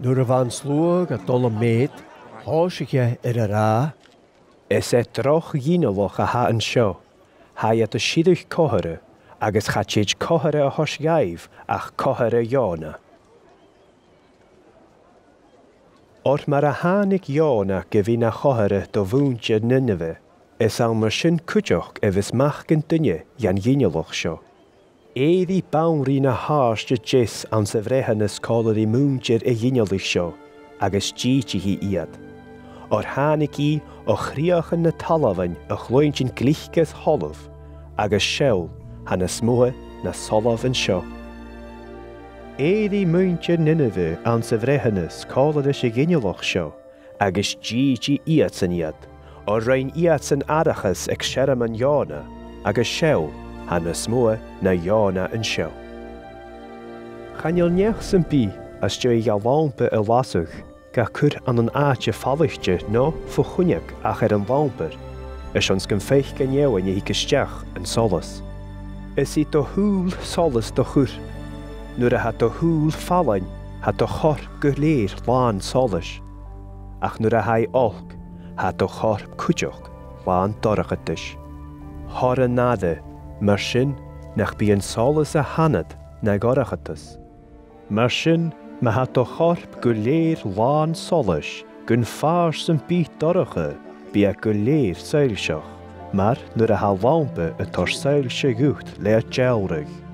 Nur a fan slwg a dol y med, hos i chi yr er yr a. Es e droch gynoloch a ha yn sio, ha i at y siddwch cohyr, agos chachyd cohyr a hos iaif ach cohyr iona. O'r mar a iona gyfyn a chohyr do fwyntio nynnyfe, es al mar sy'n cwjoch efys mach gyndynia yan gynoloch sio. Édhi bawrí na háis de jis an sa bhréthe na scóir i múmtir i dhéineala seo, agus títi hí iad. Or hánaí ó chríochan na talhain a chloin sin glíchas tholah, agus seol ha na smuthe na solah seo. Édhi múntir nineh an sa bhréthanna scóir is i ggéinealach seo, agus títi iad san iad, ó rain iad san arachas ag searam an jóna, agus seol hanes moa na iona yn sio. Chanil nech sy'n bi as jo i galwampe y lasach, ga cwr an an aach y falwchge no ffwchwniag ach er yn lawmper, ys ons gyn feich gan iewa ni hi gystiach yn solas. Ys i do hŵl solas do chwr, nŵr a ha do hŵl falain, ha do chor gyrleir lan solas, ach nŵr a hai olg, ha do chor cwdioch lan dorach ydys. Hor yn nadau, mar sin nach bí an solas a hanad na gorachatas. Mar sin me hat do chorp go léir láán solas gunn fár san bí doracha bí a go léir saoilseach, mar nuair a ha bhámpa a tar saoil se gút le deirih.